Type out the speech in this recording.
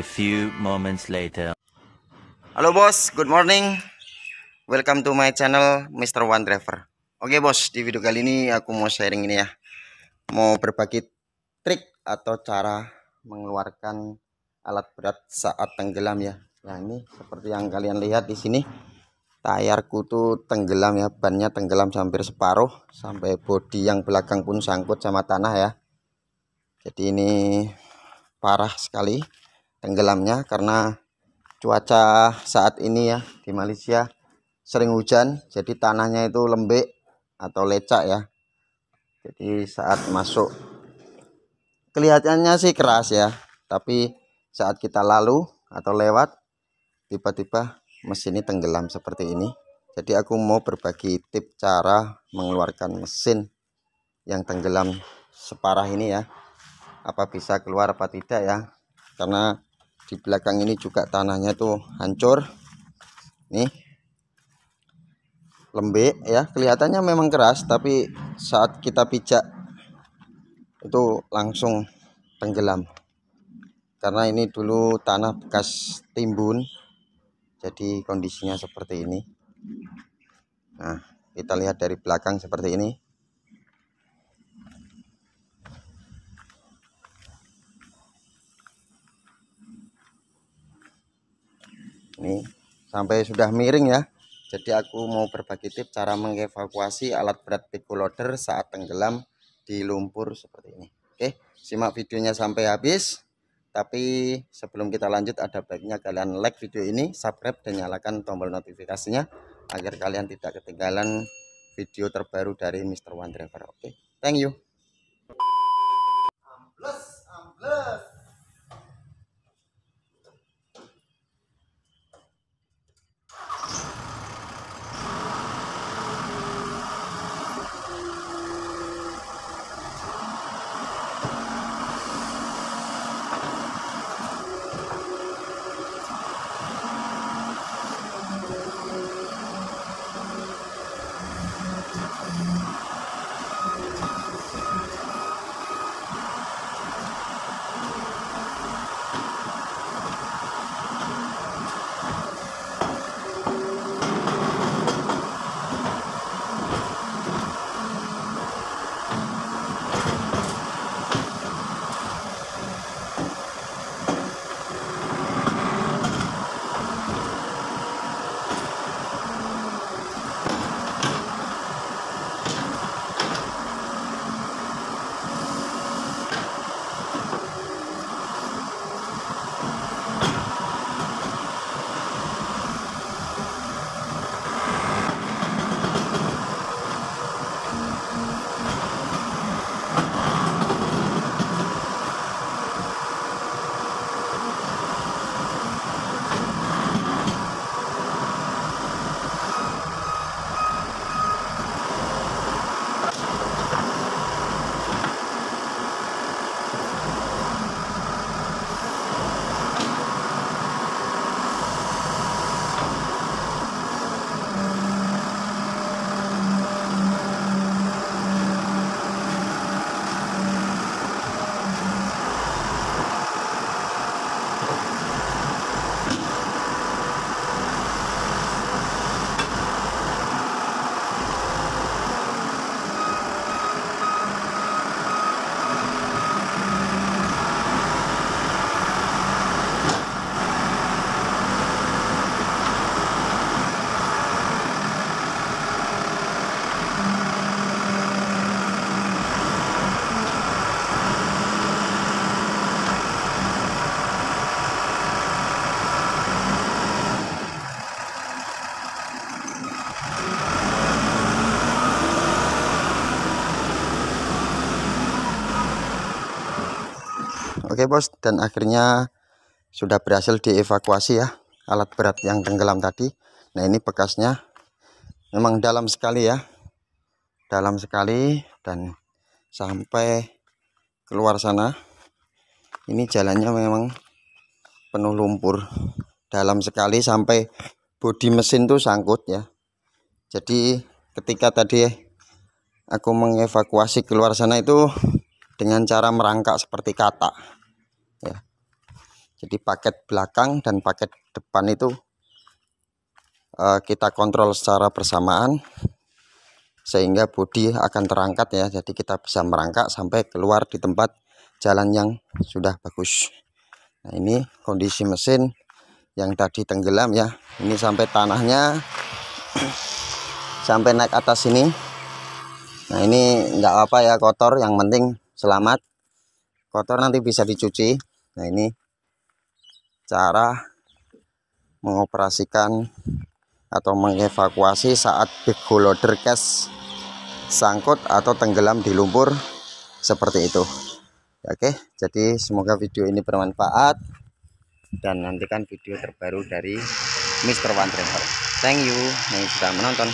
few moments later. Halo bos, good morning. Welcome to my channel Mr. One Driver. Oke bos, di video kali ini aku mau sharing ini ya. Mau berbagi trik atau cara mengeluarkan alat berat saat tenggelam ya. Nah ini seperti yang kalian lihat di sini. Tayarku tuh tenggelam ya, bannya tenggelam hampir separuh sampai bodi yang belakang pun sangkut sama tanah ya. Jadi ini parah sekali tenggelamnya karena cuaca saat ini ya di Malaysia sering hujan jadi tanahnya itu lembek atau lecak ya. Jadi saat masuk kelihatannya sih keras ya tapi saat kita lalu atau lewat tiba-tiba mesin ini tenggelam seperti ini. Jadi aku mau berbagi tip cara mengeluarkan mesin yang tenggelam separah ini ya. Apa bisa keluar apa tidak ya? Karena di belakang ini juga tanahnya tuh hancur. Nih. Lembek ya. Kelihatannya memang keras tapi saat kita pijak itu langsung tenggelam. Karena ini dulu tanah bekas timbun jadi kondisinya seperti ini. Nah kita lihat dari belakang seperti ini ini. Sampai sudah miring ya. Jadi aku mau berbagi tips cara mengevakuasi alat berat pico loader saat tenggelam di lumpur seperti ini. Oke simak videonya sampai habis. Tapi sebelum kita lanjut ada baiknya kalian like video ini subscribe dan nyalakan tombol notifikasinya agar kalian tidak ketinggalan video terbaru dari Mr. One Driver. Oke thank you. Ambles ambles Oke bos. Dan akhirnya sudah berhasil dievakuasi ya alat berat yang tenggelam tadi. Nah ini bekasnya memang dalam sekali ya. Dalam sekali dan sampai keluar sana. Ini jalannya memang penuh lumpur. Dalam sekali sampai bodi mesin tuh sangkut ya. Jadi ketika tadi aku mengevakuasi keluar sana itu dengan cara merangkak seperti kata jadi paket belakang dan paket depan itu uh, kita kontrol secara bersamaan sehingga bodi akan terangkat ya. Jadi kita bisa merangkak sampai keluar di tempat jalan yang sudah bagus. Nah ini kondisi mesin yang tadi tenggelam ya. Ini sampai tanahnya sampai naik atas ini. Nah ini enggak apa ya kotor. Yang penting selamat. Kotor nanti bisa dicuci. Nah ini cara mengoperasikan atau mengevakuasi saat big loader case sangkut atau tenggelam di lumpur seperti itu oke jadi semoga video ini bermanfaat dan nantikan video terbaru dari Mr. One Driver thank you yang sudah menonton